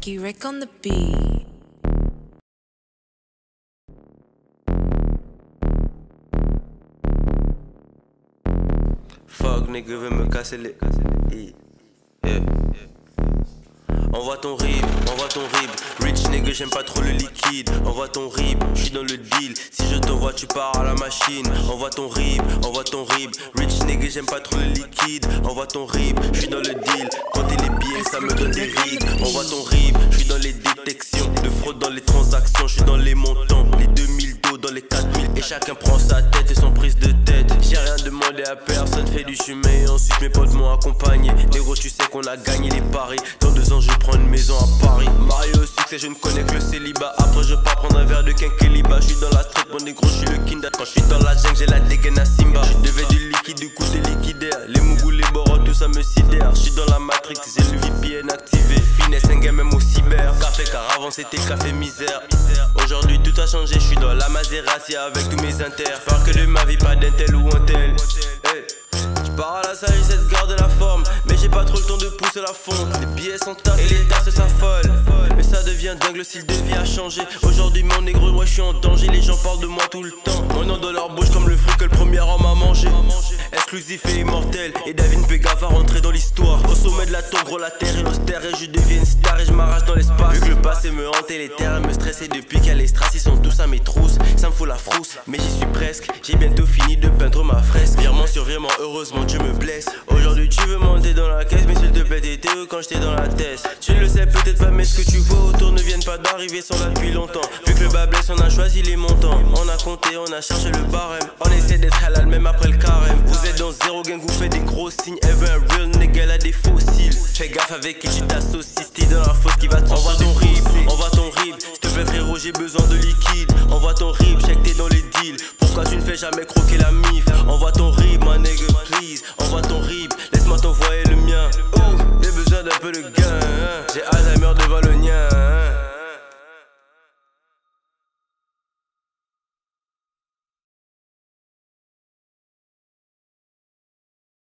Funky Rick on the. Fuck, nigga veut me casser les. Yeah. Envoie ton rib, envoie ton rib. Rich nigga, j'aime pas trop le liquide. Envoie ton rib, j'suis dans le deal. Si je t'envoie, tu pars à la machine. Envoie ton rib, envoie ton rib. Rich nigga, j'aime pas trop le liquide. Envoie ton rib, j'suis dans le deal. Ça me donne des rides. Envoie ton rib, j'suis dans les détections. De fraude dans les transactions, j'suis dans les montants. Les 2000 dos dans les 4000. Et chacun prend sa tête et son prise de tête. J'ai rien demandé à personne, fais du chemin. Ensuite mes potes m'ont accompagné. Négro, tu sais qu'on a gagné les paris. Dans deux ans, je prends une maison à Paris. Marié au succès, je ne connais que le célibat. Après, je pars prendre un verre de quinquiliba. Je suis dans la street, mon négro, je suis le kinder. Quand je suis dans la jungle, j'ai la dégaine me sidère. Je suis dans la matrix, j'ai le VPN activé. Finesse, un game même au cyber. Café, car avant c'était café misère. Aujourd'hui, tout a changé, je suis dans la Maserati avec tous mes inters. J'parle que de ma vie, pas d'un tel ou un de pousser la fonte. Les billets sont tassés et les tasses s'affolent. Mais ça devient dingue, le style de vie a changé. Aujourd'hui, mon négro, moi je suis en danger. Les gens parlent de moi tout le temps. Mon nom dans leur bouche comme le fruit que le premier homme a mangé. Exclusif et immortel. Et David Pega va rentrer dans l'histoire. Au sommet de la tour, gros, la terre est austère. Et je deviens une star et je m'arrache dans l'espace. Passé me hante et les terres me stressent. Et depuis a les strass, ils sont tous à mes trousses. Ça me fout la frousse, mais j'y suis presque. J'ai bientôt fini de peindre ma fresque. Virement sur virement, heureusement, Dieu me blesse. Aujourd'hui, tu veux monter dans la caisse, mais s'il te plaît, t'étais quand j'étais dans la tête? Tu le sais peut-être pas, mais ce que tu vois autour ne viennent pas d'arriver, sont là depuis longtemps. Vu que le bas blesse, on a choisi les montants. On a compté, on a cherché le barème. On essaie d'être halal même après le carême. Vous êtes dans zéro gang, vous faites des gros signes. Elle Fais gaffe avec qui tu t'associes, t'es dans la faute qui va te Envoie ton rib, envoie ton rib. Te fais frérot, j'ai besoin de liquide. Envoie ton rib, check t'es dans les deals. Pourquoi tu ne fais jamais croquer la mif? Envoie ton rib, ma nigga, please. Envoie ton rib, laisse-moi t'envoyer le mien. Oh, j'ai besoin d'un peu de gain. Hein. J'ai Alzheimer devant le